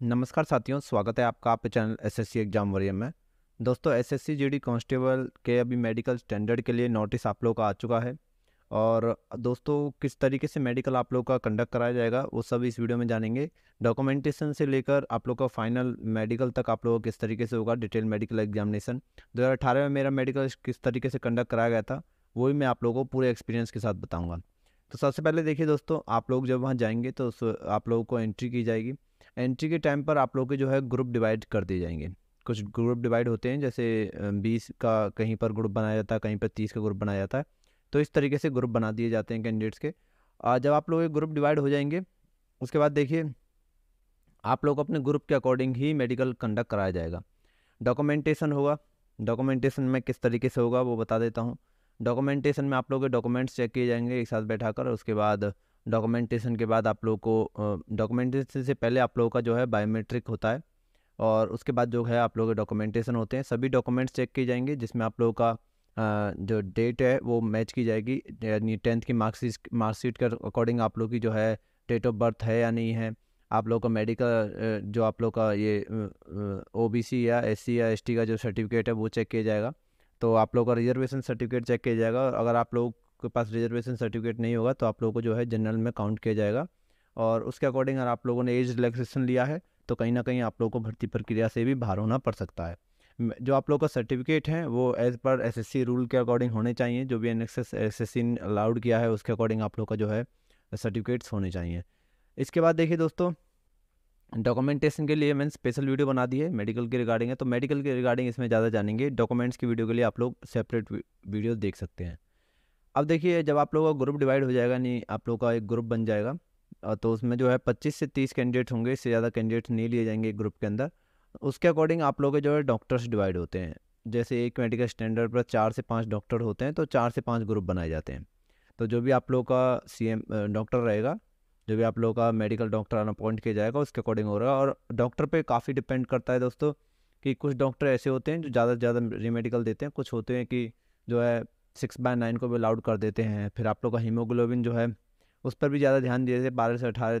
नमस्कार साथियों, स्वागत है आपका आपके चैनल एसएससी एग्ज़ाम वरियम में। दोस्तों एसएससी जीडी कांस्टेबल के अभी मेडिकल स्टैंडर्ड के लिए नोटिस आप लोग का आ चुका है और दोस्तों, किस तरीके से मेडिकल आप लोग का कंडक्ट कराया जाएगा, वो सब इस वीडियो में जानेंगे। डॉक्यूमेंटेशन से लेकर आप लोग का फाइनल मेडिकल तक आप लोगों किस तरीके से होगा डिटेल मेडिकल एग्जामिनेशन दो हज़ार अठारह में मेरा मेडिकल किस तरीके से कंडक्ट कराया गया था वही मैं आप लोगों को पूरे एक्सपीरियंस के साथ बताऊँगा। तो सबसे पहले देखिए दोस्तों, आप लोग जब वहाँ जाएँगे तो आप लोगों को एंट्री की जाएगी। एंट्री के टाइम पर आप लोग के जो है ग्रुप डिवाइड कर दिए जाएँगे। कुछ ग्रुप डिवाइड होते हैं, जैसे बीस का कहीं पर ग्रुप बनाया जाता है, कहीं पर तीस का ग्रुप बनाया जाता है। तो इस तरीके से ग्रुप बना दिए जाते हैं कैंडिडेट्स के। जब आप लोग ग्रुप डिवाइड हो जाएँगे, उसके बाद देखिए, आप लोग अपने ग्रुप के अकॉर्डिंग ही मेडिकल कंडक्ट कराया जाएगा। डॉक्यूमेंटेशन होगा। डॉक्यूमेंटेशन में किस तरीके से होगा वो बता देता हूँ। डॉक्यूमेंटेशन में आप लोग के डॉक्यूमेंट्स चेक किए जाएँगे एक साथ बैठा कर उसके बाद डॉक्यूमेंटेशन के बाद आप लोग को डॉक्यूमेंटेशन से पहले आप लोगों का जो है बायोमेट्रिक होता है और उसके बाद जो है आप लोग के डॉक्यूमेंटेशन होते हैं। सभी डॉक्यूमेंट्स चेक किए जाएँगे, जिसमें आप लोगों का जो डेट है वो मैच की जाएगी। यानी टेंथ की मार्कशीट मार्कशीट के अकॉर्डिंग आप लोग की जो है डेट ऑफ़ बर्थ है या नहीं है। आप लोग का मेडिकल जो आप लोग का ये ओबीसी या एससी या एसटी का जो सर्टिफिकेट है वो चेक किया जाएगा। तो आप लोग का रिजर्वेशन सर्टिफिकेट चेक किया जाएगा और अगर आप लोग के पास रिजर्वेशन सर्टिफिकेट नहीं होगा तो आप लोगों को जो है जनरल में काउंट किया जाएगा। और उसके अकॉर्डिंग अगर आप लोगों ने एज रिलैक्सेशन लिया है तो कहीं ना कहीं आप लोगों को भर्ती प्रक्रिया से भी बाहर होना पड़ सकता है। जो आप लोग का सर्टिफिकेट है, वो एज़ पर एसएससी रूल के अकॉर्डिंग होने चाहिए। जो भी एन एस ने अलाउड किया है, उसके अकॉर्डिंग आप लोग का जो है सर्टिफिकेट्स होने चाहिए। इसके बाद देखिए दोस्तों डॉक्यूमेंटेशन के लिए मैंने स्पेशल वीडियो बना दी है मेडिकल के रिगार्डिंग है। तो मेडिकल के रिगार्डिंग इसमें ज़्यादा जानेंगे। डॉक्यूमेंट्स की वीडियो के लिए आप लोग सेपरेट वीडियो देख सकते हैं। अब देखिए, जब आप लोगों का ग्रुप डिवाइड हो जाएगा, नहीं, आप लोगों का एक ग्रुप बन जाएगा तो उसमें जो है पच्चीस से तीस कैंडिडेट होंगे, इससे ज़्यादा कैंडिडेट नहीं लिए जाएँगे ग्रुप के अंदर। उसके अकॉर्डिंग आप लोग के जो है डॉक्टर्स डिवाइड होते हैं। जैसे एक मेडिकल स्टैंडर्ड पर चार से पाँच डॉक्टर होते हैं तो चार से पाँच ग्रुप बनाए जाते हैं। तो जो भी आप लोग का सीएम डॉक्टर रहेगा, जो भी आप लोग का मेडिकल डॉक्टर अपॉइंट किया जाएगा, उसके अकॉर्डिंग हो रहा है। और डॉक्टर पे काफ़ी डिपेंड करता है दोस्तों, कि कुछ डॉक्टर ऐसे होते हैं, जो ज़्यादा से ज़्यादा रीमेडिकल देते हैं, कुछ होते हैं कि जो है सिक्स बाय नाइन को भी अलाउड कर देते हैं। फिर आप लोग का हीमोग्लोबिन जो है, उस पर भी ज़्यादा ध्यान दिए बारह से अठारह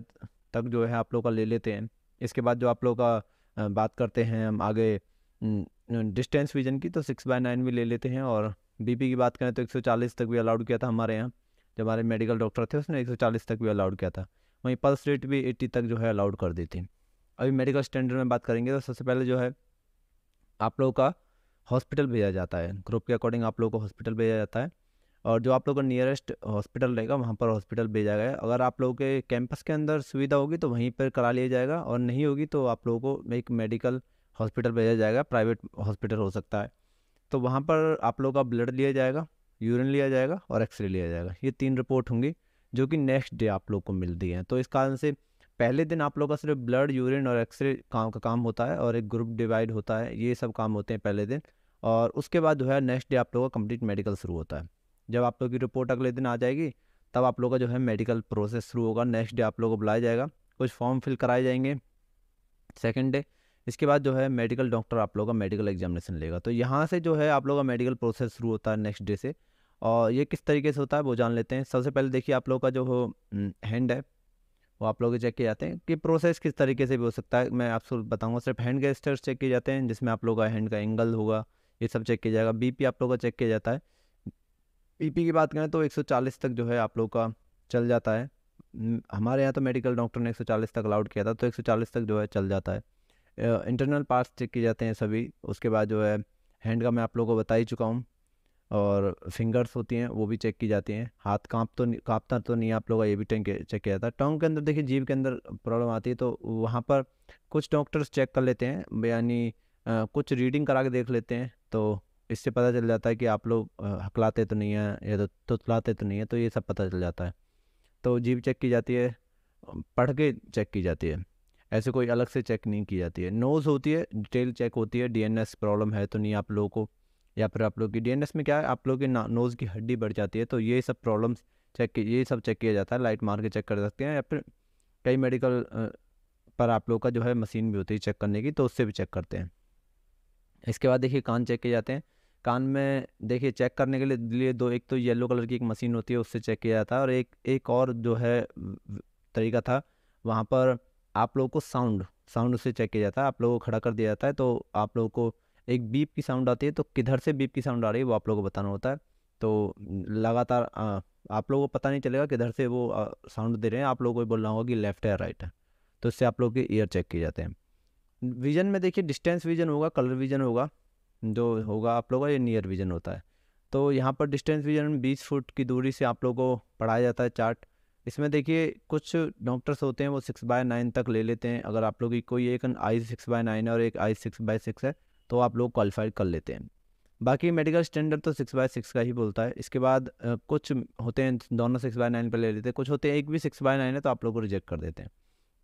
तक जो है आप लोग का ले लेते हैं। इसके बाद जो आप लोग का बात करते हैं हम आगे डिस्टेंस विजन की तो सिक्स बाय नाइन भी ले लेते हैं और बीपी की बात करें तो 140 तक भी अलाउड किया था हमारे यहाँ। जो हमारे मेडिकल डॉक्टर थे, उसने 140 तक भी अलाउड किया था। वहीं पल्स रेट भी 80 तक जो है अलाउड कर दी थी। अभी मेडिकल स्टैंडर्ड में बात करेंगे तो सबसे पहले जो है, आप लोगों का हॉस्पिटल भेजा जाता है। ग्रुप के अकॉर्डिंग आप लोग को हॉस्पिटल भेजा जाता है और जो आप लोग का नियरेस्ट हॉस्पिटल रहेगा, वहाँ पर हॉस्पिटल भेजा गया अगर आप लोगों के कैंपस के अंदर सुविधा होगी तो वहीं पर करा लिया जाएगा और नहीं होगी तो आप लोगों को एक मेडिकल हॉस्पिटल भेजा जाएगा, प्राइवेट हॉस्पिटल हो सकता है। तो वहाँ पर आप लोग का ब्लड लिया जाएगा, यूरिन लिया जाएगा और एक्सरे लिया जाएगा। ये तीन रिपोर्ट होंगी जो कि नेक्स्ट डे आप लोग को मिलती हैं। तो इस कारण से पहले दिन आप लोग का सिर्फ़ ब्लड, यूरिन और एक्सरे काम का काम होता है और एक ग्रुप डिवाइड होता है। ये सब काम होते हैं पहले दिन। और उसके बाद जो है नेक्स्ट डे आप लोगों का कंप्लीट मेडिकल शुरू होता है। जब आप लोग की रिपोर्ट अगले दिन आ जाएगी, तब आप लोग का जो है मेडिकल प्रोसेस शुरू होगा। नेक्स्ट डे आप लोग को बुलाया जाएगा, कुछ फॉर्म फिल कराए जाएँगे। सेकेंड डे इसके बाद जो है मेडिकल डॉक्टर आप लोग का मेडिकल एग्जामिनेशन लेगा। तो यहाँ से जो है आप लोग का मेडिकल प्रोसेस शुरू होता है नेक्स्ट डे से। और ये किस तरीके से होता है वो जान लेते हैं। सबसे पहले देखिए आप लोग का जो हैंड है, वो आप लोग चेक किए जाते हैं कि प्रोसेस किस तरीके से भी हो सकता है। मैं आपको बताऊँगा, सिर्फ़ हैंड के स्टर्स चेक किए जाते हैं, जिसमें आप लोग का हैंड का एंगल होगा ये सब चेक किया जाएगा। बीपी आप लोग का चेक किया जाता है। बीपी की बात करें तो 140 तक जो है आप लोग का चल जाता है। हमारे यहाँ तो मेडिकल डॉक्टर ने 140 तक अलाउड किया था तो 140 तक जो है चल जाता है। इंटरनल पार्ट्स चेक किए जाते हैं सभी। उसके बाद जो है हैंड का मैं आप लोगों को बता ही चुका हूँ। और फिंगर्स होती हैं, वो भी चेक की जाती हैं। हाथ काँप तो कांपता तो नहीं आप लोगों का, ये भी टंग चेक किया जाता है। टंग के अंदर देखिए जीव के अंदर प्रॉब्लम आती है तो वहाँ पर कुछ डॉक्टर्स चेक कर लेते हैं। यानी कुछ रीडिंग करा के देख लेते हैं। तो इससे पता चल जाता है कि आप लोग हकलाते तो नहीं हैं या तो तुतलाते तो नहीं है तो ये सब पता चल जाता है। तो जीभ चेक की जाती है, पढ़ के चेक की जाती है। ऐसे कोई अलग से चेक नहीं की जाती है। नोज़ होती है, डिटेल चेक होती है, डीएनएस प्रॉब्लम है तो नहीं आप लोगों को, या फिर आप लोग की, डीएनएस में क्या है, आप लोग की नोज़ की हड्डी बढ़ जाती है तो ये सब प्रॉब्लम्स चेक की, ये सब चेक किया जाता है, लाइट मार के चेक कर सकते हैं, या फिर कई मेडिकल पर आप लोग का जो है मशीन भी होती है चेक करने की तो उससे भी चेक करते हैं। इसके बाद देखिए कान चेक किए जाते हैं। कान में देखिए चेक करने के लिए दो, एक तो येलो कलर की एक मशीन होती है, उससे चेक किया जाता है और एक एक और जो है तरीका था, वहाँ पर आप लोग को साउंड साउंड उससे चेक किया जाता है, आप लोगों को खड़ा कर दिया जाता है तो आप लोगों को एक बीप की साउंड आती है तो किधर से बीप की साउंड आ रही है वो आप लोगों को बताना होता है। तो लगातार आप लोगों को पता नहीं चलेगा किधर से वो साउंड दे रहे हैं, आप लोगों को बोलना होगा कि लेफ़्ट है, राइट है तो इससे आप लोग के ईयर चेक किए जाते हैं। विजन में देखिए डिस्टेंस विजन होगा कलर विजन होगा जो होगा आप लोगों का, ये नियर विजन होता है। तो यहाँ पर डिस्टेंस विजन बीस फुट की दूरी से आप लोगों को पढ़ाया जाता है चार्ट इसमें देखिए, कुछ डॉक्टर्स होते हैं, वो सिक्स बाय नाइन तक ले लेते हैं। अगर आप लोग की कोई एक आई सिक्स बाय नाइन है और एक आई सिक्स बाय सिक्स है तो आप लोग क्वालिफाई कर लेते हैं। बाकी मेडिकल स्टैंडर्ड तो सिक्स बाय सिक्स का ही बोलता है। इसके बाद कुछ होते हैं, दोनों सिक्स बाय नाइन पर ले लेते हैं। कुछ होते हैं, एक भी सिक्स बाय नाइन है तो आप लोग को रिजेक्ट कर देते हैं।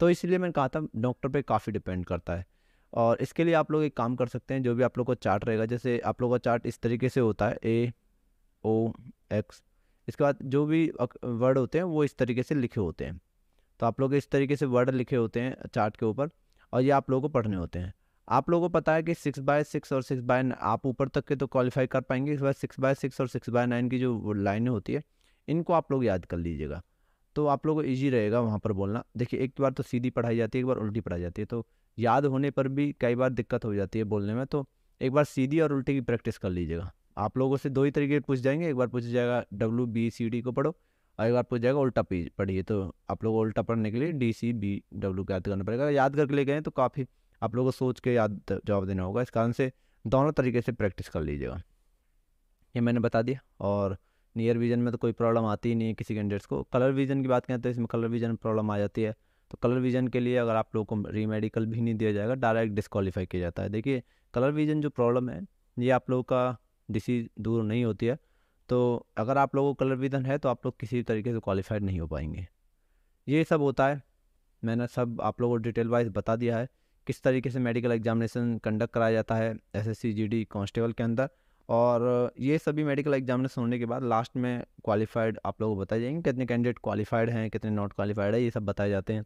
तो इसलिए मैंने कहा था, डॉक्टर पे काफ़ी डिपेंड करता है। और इसके लिए आप लोग एक काम कर सकते हैं, जो भी आप लोग का चार्ट रहेगा, जैसे आप लोग का चार्ट इस तरीके से होता है, ए, ओ, एक्स, इसके बाद जो भी वर्ड होते हैं, वो इस तरीके से लिखे होते हैं। तो आप लोग इस तरीके से वर्ड लिखे होते हैं, चार्ट के ऊपर, और ये आप लोगों को पढ़ने होते हैं। आप लोगों को पता है कि सिक्स बाय सिक्स और सिक्स बाय आप ऊपर तक के तो क्वालिफाई कर पाएँगे इसके बाद सिक्स बाय सिक्स और सिक्स बाय नाइन की जो लाइनें होती है, इनको आप लोग याद कर लीजिएगा। तो आप लोगों को ईजी रहेगा वहाँ पर बोलना। देखिए, एक बार तो सीधी पढ़ाई जाती है, एक बार उल्टी पढ़ाई जाती है। तो याद होने पर भी कई बार दिक्कत हो जाती है बोलने में। तो एक बार सीधी और उल्टी की प्रैक्टिस कर लीजिएगा। आप लोगों से दो ही तरीके पूछ जाएँगे। एक बार पूछ जाएगा डब्ल्यू बी सी डी को पढ़ो और एक बार पूछ जाएगा उल्टा पी पढ़िए। तो आप लोग उल्टा पढ़ने के लिए डी सी बी डब्ल्यू का याद करना पड़ेगा। याद करके ले गए तो काफ़ी आप लोगों को सोच के याद जवाब देना होगा। इस कारण से दोनों तरीके से प्रैक्टिस कर लीजिएगा। ये मैंने बता दिया और नियर विजन में तो कोई प्रॉब्लम आती ही नहीं है किसी कैंडिडेट्स को। कलर विजन की बात करें तो इसमें कलर विजन प्रॉब्लम आ जाती है। तो कलर विजन के लिए अगर आप लोगों को रीमेडिकल भी नहीं दिया जाएगा डायरेक्ट डिस्कवालीफाई किया जाता है। देखिए कलर विजन जो प्रॉब्लम है, ये आप लोगों का डिसीज दूर नहीं होती है। तो अगर आप लोगों को कलर विजन है तो आप लोग किसी भी तरीके से क्वालिफाइड नहीं हो पाएँगे। ये सब होता है। मैंने सब आप लोगों को डिटेल वाइज बता दिया है। किस तरीके से मेडिकल एग्जामिनेशन कंडक्ट कराया जाता है S S C G D constable के अंदर। और ये सभी मेडिकल एग्जामिनेशन होने के बाद लास्ट में क्वालिफाइड आप लोगों को बताए जाएँगे कितने कैंडिडेट क्वालिफाइड हैं, कितने नॉट क्वालिफाइड है, ये सब बताए जाते हैं।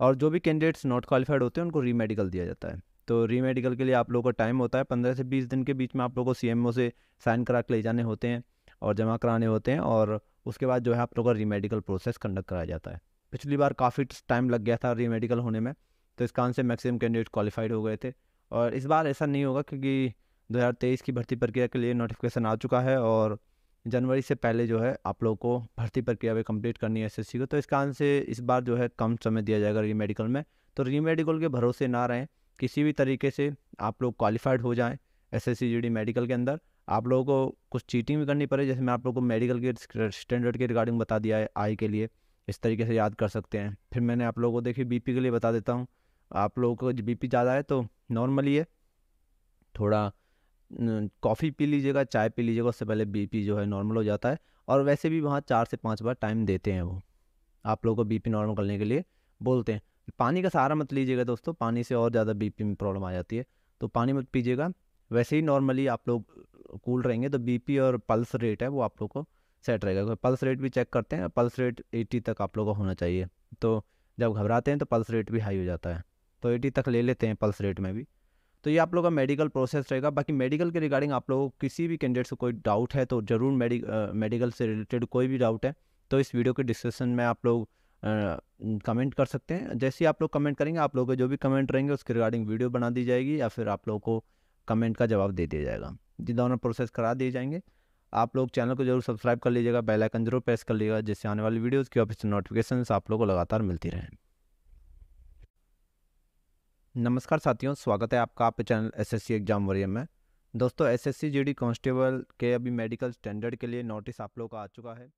और जो भी कैंडिडेट्स नॉट क्वालिफाइड होते हैं, उनको री मेडिकल दिया जाता है। तो री मेडिकल के लिए आप लोगों का टाइम होता है, पंद्रह से बीस दिन के बीच में आप लोगों को सीएमओ से साइन करा के ले जाने होते हैं और जमा कराने होते हैं और उसके बाद जो है आप लोगों का री मेडिकल प्रोसेस कंडक्ट कराया जाता है। पिछली बार काफ़ी टाइम लग गया था री मेडिकल होने में तो इस कारण से मैक्सिमम कैंडिडेट क्वालिफाइड हो गए थे। और इस बार ऐसा नहीं होगा क्योंकि 2023 की भर्ती प्रक्रिया के लिए नोटिफिकेशन आ चुका है और जनवरी से पहले जो है आप लोग को भर्ती प्रक्रिया भी कंप्लीट करनी है एसएससी को। तो इस कारण से इस बार जो है कम समय दिया जाएगा री मेडिकल में। तो री मेडिकल के भरोसे ना रहें, किसी भी तरीके से आप लोग क्वालिफाइड हो जाएँ एस एस मेडिकल के अंदर। आप लोगों को कुछ चीटिंग भी करनी पड़े, जैसे मैं आप लोगों को मेडिकल के स्टैंडर्ड के रिगार्डिंग बता दिया है आई के लिए। इस तरीके से याद कर सकते हैं। फिर मैंने आप लोगों को देखिए बीपी के लिए बता देता हूँ। आप लोगों को बीपी ज़्यादा है तो नॉर्मली है थोड़ा कॉफ़ी पी लीजिएगा, चाय पी लीजिएगा, उससे पहले बीपी जो है नॉर्मल हो जाता है। और वैसे भी वहाँ चार से पाँच बार टाइम देते हैं वो। आप लोगों को बीपी नॉर्मल करने के लिए बोलते हैं। पानी का सहारा मत लीजिएगा दोस्तों, पानी से और ज़्यादा बीपी में प्रॉब्लम आ जाती है। तो पानी मत पीजिएगा। वैसे ही नॉर्मली आप लोग कूल रहेंगे तो बीपी और पल्स रेट है वो आप लोग को सेट रहेगा। क्योंकि पल्स रेट भी चेक करते हैं, पल्स रेट एटी तक आप लोग का होना चाहिए। तो जब घबराते हैं तो पल्स रेट भी हाई हो जाता है। तो एटी तक ले लेते हैं पल्स रेट में भी। तो ये आप लोग का मेडिकल प्रोसेस रहेगा। बाकी मेडिकल के रिगार्डिंग आप लोगों को किसी भी कैंडिडेट से कोई डाउट है तो ज़रूर मेडिक मेडिकल से रिलेटेड कोई भी डाउट है तो इस वीडियो के डिस्क्रिप्शन में आप लोग कमेंट कर सकते हैं। जैसे ही आप लोग कमेंट करेंगे, आप लोगों के जो भी कमेंट रहेंगे, उसके रिगार्डिंग वीडियो बना दी जाएगी या फिर आप लोगों को कमेंट का जवाब दे दिया जाएगा। जी दोनों प्रोसेस करा दिए जाएँगे। आप लोग चैनल को ज़रूर सब्सक्राइब कर लीजिएगा बेल आइकन ज़रूर प्रेस कर लीजिएगा, जिससे आने वाली वीडियोज़ की ऑफ़िस नोटिफिकेशन आप लोगों को लगातार मिलती रहे। नमस्कार साथियों, स्वागत है आपका आपके चैनल एसएससी एग्ज़ाम वरियम में। दोस्तों एसएससी जीडी कांस्टेबल के अभी मेडिकल स्टैंडर्ड के लिए नोटिस आप लोग का आ चुका है।